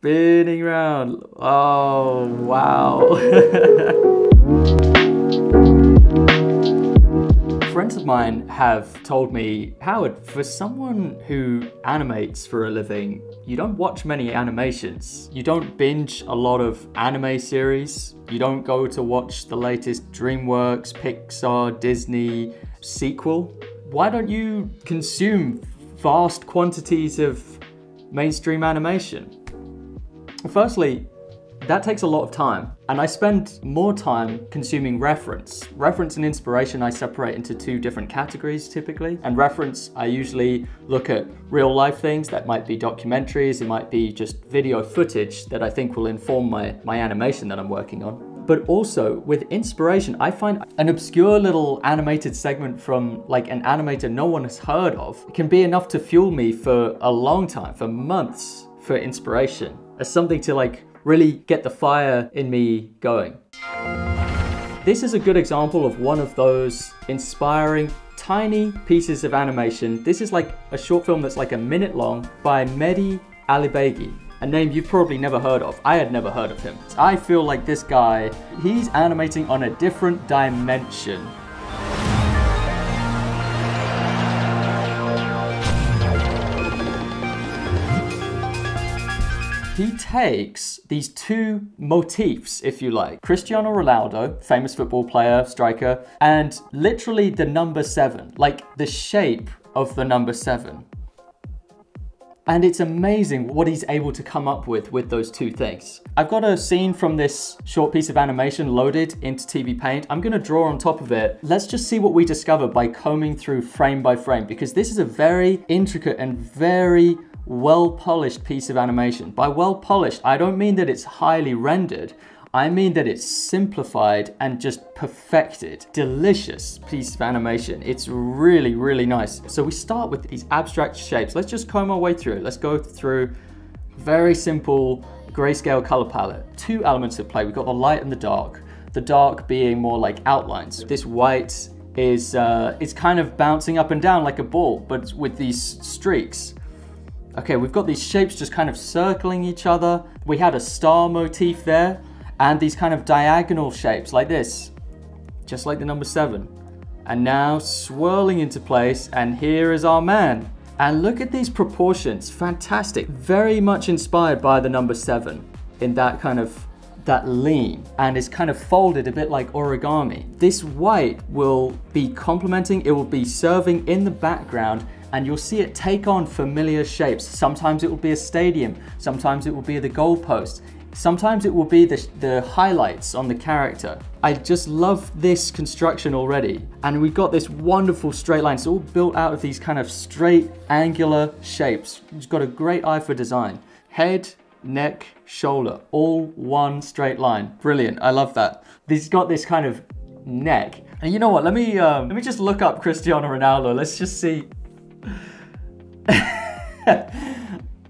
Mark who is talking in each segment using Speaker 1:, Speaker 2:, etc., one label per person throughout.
Speaker 1: spinning around. Oh, wow. Friends of mine have told me, Howard, for someone who animates for a living, you don't watch many animations. You don't binge a lot of anime series. You don't go to watch the latest DreamWorks, Pixar, Disney sequel. Why don't you consume vast quantities of mainstream animation? Firstly, that takes a lot of time, and I spend more time consuming reference. Reference and inspiration I separate into two different categories typically. And reference, I usually look at real life things that might be documentaries, it might be just video footage that I think will inform my, my animation that I'm working on but also with inspiration, I find an obscure little animated segment from like an animator no one has heard of can be enough to fuel me for a long time, for months, for inspiration, as something to like really get the fire in me going. This is a good example of one of those inspiring tiny pieces of animation. This is like a short film that's like a minute long by Mehdi Alibeygi, a name you've probably never heard of. I had never heard of him. I feel like this guy, he's animating on a different dimension he takes these two motifs, if you like, Cristiano Ronaldo, famous football player, striker, and literally the number seven, like the shape of the number seven. And it's amazing what he's able to come up with with those two things. I've got a scene from this short piece of animation loaded into TV Paint. I'm gonna draw on top of it. Let's just see what we discover by combing through frame by frame because this is a very intricate and very well-polished piece of animation. By well-polished, I don't mean that it's highly rendered, I mean that it's simplified and just perfected. Delicious piece of animation. It's really, really nice. So we start with these abstract shapes. Let's just comb our way through it. Let's go through very simple grayscale color palette. Two elements at play. We've got the light and the dark. The dark being more like outlines. This white is, uh, is kind of bouncing up and down like a ball, but with these streaks. Okay, we've got these shapes just kind of circling each other. We had a star motif there and these kind of diagonal shapes like this, just like the number seven. And now swirling into place and here is our man. And look at these proportions, fantastic. Very much inspired by the number seven in that kind of that lean and is kind of folded a bit like origami. This white will be complementing, it will be serving in the background and you'll see it take on familiar shapes. Sometimes it will be a stadium, sometimes it will be the goalpost, sometimes it will be the, the highlights on the character. I just love this construction already. And we've got this wonderful straight line. It's all built out of these kind of straight angular shapes. It's got a great eye for design. Head, neck, shoulder, all one straight line. Brilliant, I love that. He's got this kind of neck. And you know what, let me, um, let me just look up Cristiano Ronaldo. Let's just see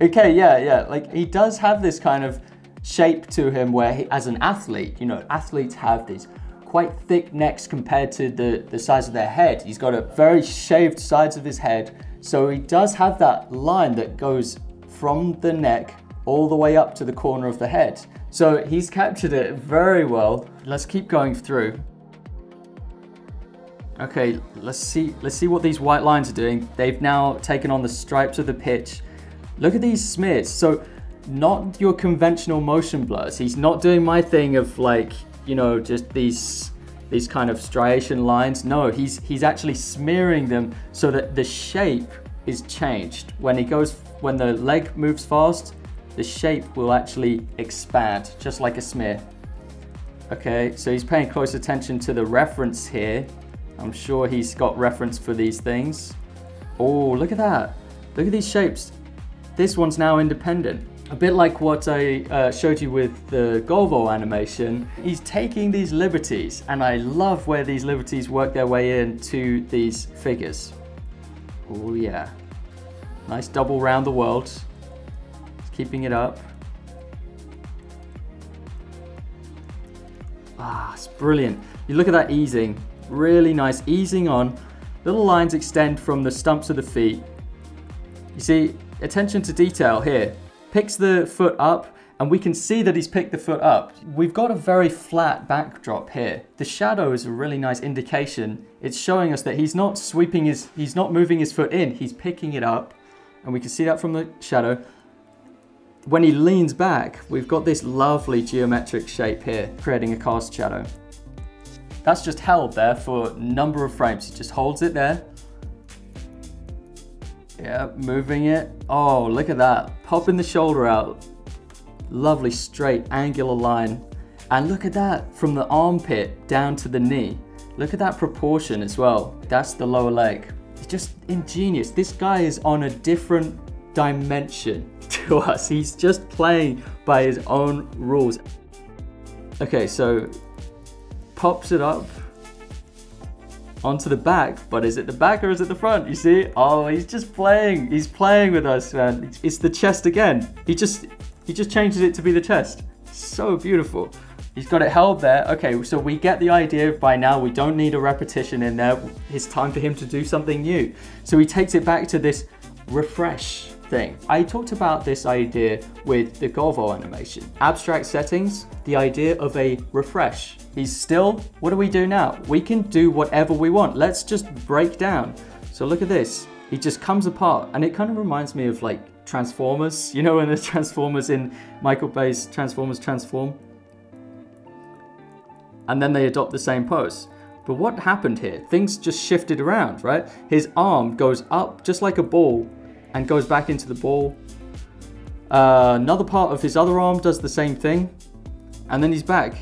Speaker 1: okay, yeah, yeah. Like he does have this kind of shape to him where he, as an athlete, you know, athletes have these quite thick necks compared to the, the size of their head. He's got a very shaved sides of his head. So he does have that line that goes from the neck all the way up to the corner of the head. So he's captured it very well. Let's keep going through. Okay, let's see, let's see what these white lines are doing. They've now taken on the stripes of the pitch. Look at these smears. So not your conventional motion blurs. He's not doing my thing of like, you know, just these these kind of striation lines. No, he's he's actually smearing them so that the shape is changed. When he goes when the leg moves fast, the shape will actually expand just like a smear. Okay, so he's paying close attention to the reference here I'm sure he's got reference for these things. Oh, look at that. Look at these shapes. This one's now independent. A bit like what I uh, showed you with the Golvo animation, he's taking these liberties and I love where these liberties work their way into these figures. Oh yeah. Nice double round the world. Just keeping it up. Ah, it's brilliant. You look at that easing. Really nice, easing on. Little lines extend from the stumps of the feet. You see, attention to detail here. picks the foot up, and we can see that he's picked the foot up. We've got a very flat backdrop here. The shadow is a really nice indication. It's showing us that he's not sweeping his, he's not moving his foot in, he's picking it up. And we can see that from the shadow. When he leans back, we've got this lovely geometric shape here, creating a cast shadow. That's just held there for number of frames. He just holds it there. Yeah, moving it. Oh, look at that. Popping the shoulder out, lovely straight angular line. And look at that, from the armpit down to the knee. Look at that proportion as well. That's the lower leg. It's just ingenious. This guy is on a different dimension to us. He's just playing by his own rules. Okay, so pops it up onto the back, but is it the back or is it the front? You see? Oh, he's just playing. He's playing with us, man. It's the chest again. He just he just changes it to be the chest. So beautiful. He's got it held there. Okay, so we get the idea by now. We don't need a repetition in there. It's time for him to do something new. So he takes it back to this refresh thing. I talked about this idea with the Golvo animation. Abstract settings, the idea of a refresh. He's still, what do we do now? We can do whatever we want. Let's just break down. So look at this. He just comes apart and it kind of reminds me of like Transformers, you know, when the Transformers in Michael Bay's Transformers transform. And then they adopt the same pose. But what happened here? Things just shifted around, right? His arm goes up just like a ball and goes back into the ball. Uh, another part of his other arm does the same thing. And then he's back.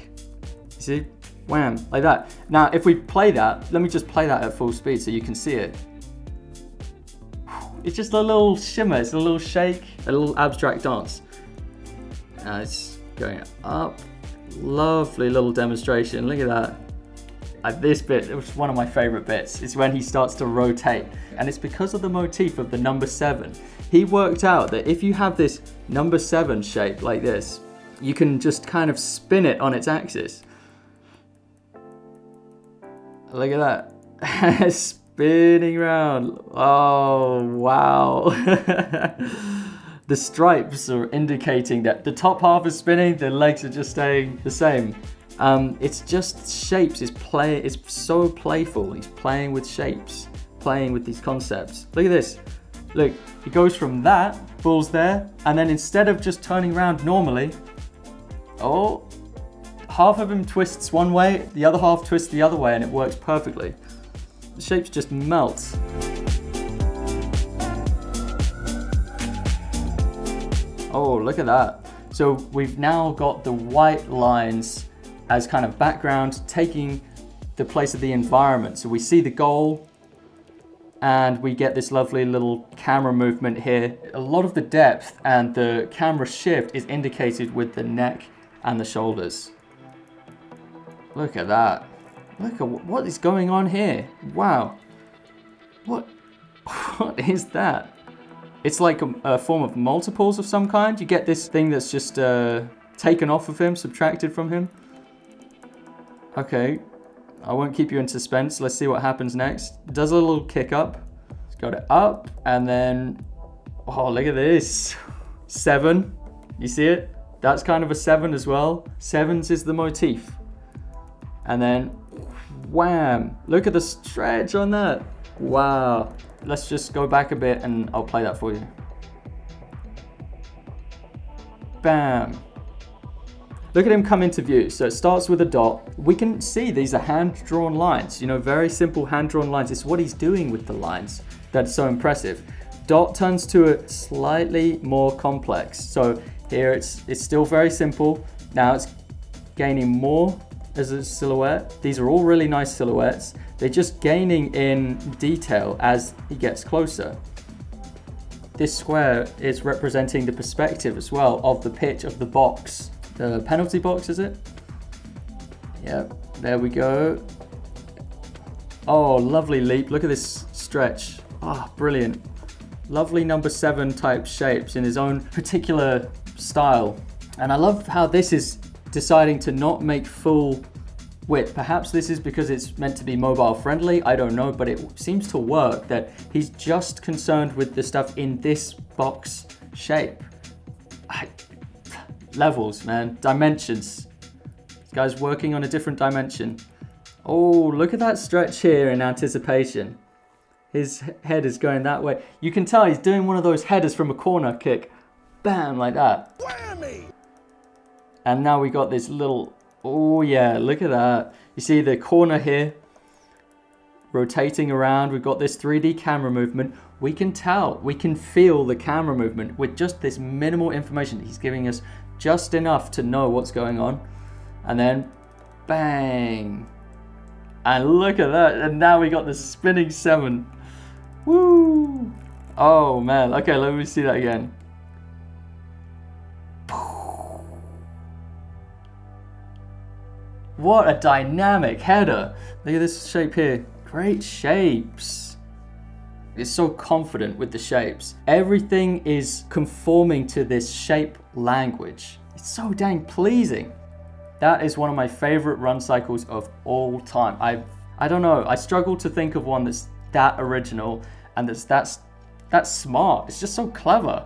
Speaker 1: You see? Wham, like that. Now, if we play that, let me just play that at full speed so you can see it. It's just a little shimmer, it's a little shake, a little abstract dance. It's going up. Lovely little demonstration, look at that. Uh, this bit, it was one of my favorite bits, is when he starts to rotate. And it's because of the motif of the number seven. He worked out that if you have this number seven shape like this, you can just kind of spin it on its axis. Look at that. spinning around. Oh, wow. the stripes are indicating that the top half is spinning, the legs are just staying the same. Um, it's just shapes, it's play, it's so playful. He's playing with shapes, playing with these concepts. Look at this. Look, he goes from that, falls there, and then instead of just turning around normally, oh, half of him twists one way, the other half twists the other way, and it works perfectly. The shapes just melt. Oh, look at that. So we've now got the white lines as kind of background taking the place of the environment. So we see the goal and we get this lovely little camera movement here. A lot of the depth and the camera shift is indicated with the neck and the shoulders. Look at that. Look at what is going on here. Wow. What, what is that? It's like a, a, form of multiples of some kind. You get this thing that's just uh, taken off of him, subtracted from him. Okay, I won't keep you in suspense. Let's see what happens next. Does a little kick up. It's got it up and then, oh, look at this. Seven, you see it? That's kind of a seven as well. Sevens is the motif. And then Wham! Look at the stretch on that. Wow. Let's just go back a bit and I'll play that for you. Bam. Look at him come into view. So it starts with a dot. We can see these are hand-drawn lines. You know, very simple hand-drawn lines. It's what he's doing with the lines that's so impressive. Dot turns to a slightly more complex. So here it's, it's still very simple. Now it's gaining more as a silhouette. These are all really nice silhouettes. They're just gaining in detail as he gets closer. This square is representing the perspective as well of the pitch of the box. The penalty box, is it? Yep, there we go. Oh, lovely leap. Look at this stretch. Ah, oh, brilliant. Lovely number seven type shapes in his own particular style. And I love how this is deciding to not make full width. Perhaps this is because it's meant to be mobile friendly, I don't know, but it seems to work that he's just concerned with the stuff in this box shape. I, levels, man, dimensions. This guy's working on a different dimension. Oh, look at that stretch here in anticipation. His head is going that way. You can tell he's doing one of those headers from a corner kick. Bam, like that. Whammy! And now we got this little, oh yeah, look at that. You see the corner here, rotating around. We've got this 3D camera movement. We can tell, we can feel the camera movement with just this minimal information. He's giving us just enough to know what's going on. And then, bang. And look at that. And now we got the spinning seven. Woo! Oh man, okay, let me see that again. What a dynamic header. Look at this shape here. Great shapes. It's so confident with the shapes. Everything is conforming to this shape language. It's so dang pleasing. That is one of my favorite run cycles of all time. I I don't know, I struggle to think of one that's that original and that's that's that's smart. It's just so clever.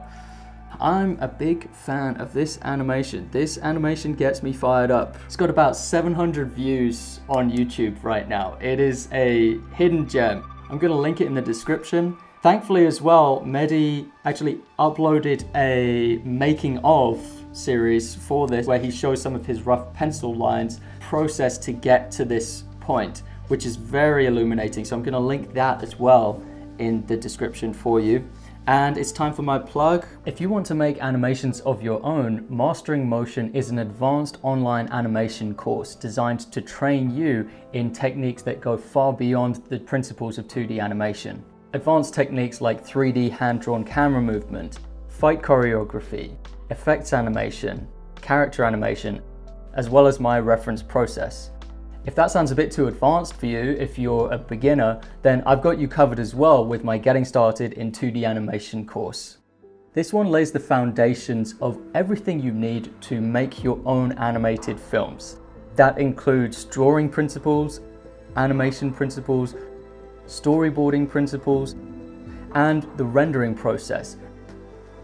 Speaker 1: I'm a big fan of this animation. This animation gets me fired up. It's got about 700 views on YouTube right now. It is a hidden gem. I'm gonna link it in the description. Thankfully as well, Mehdi actually uploaded a making of series for this where he shows some of his rough pencil lines process to get to this point, which is very illuminating. So I'm gonna link that as well in the description for you. And it's time for my plug. If you want to make animations of your own, Mastering Motion is an advanced online animation course designed to train you in techniques that go far beyond the principles of 2D animation. Advanced techniques like 3D hand-drawn camera movement, fight choreography, effects animation, character animation, as well as my reference process. If that sounds a bit too advanced for you, if you're a beginner, then I've got you covered as well with my Getting Started in 2D Animation course. This one lays the foundations of everything you need to make your own animated films. That includes drawing principles, animation principles, storyboarding principles, and the rendering process.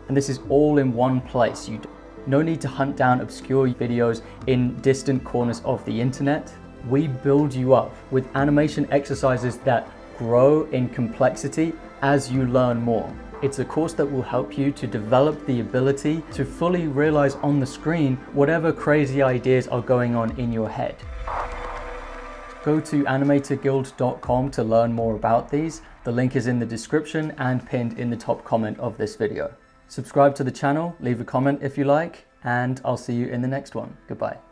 Speaker 1: And this is all in one place. You no need to hunt down obscure videos in distant corners of the internet we build you up with animation exercises that grow in complexity as you learn more. It's a course that will help you to develop the ability to fully realize on the screen whatever crazy ideas are going on in your head. Go to animatorguild.com to learn more about these. The link is in the description and pinned in the top comment of this video. Subscribe to the channel, leave a comment if you like, and I'll see you in the next one. Goodbye.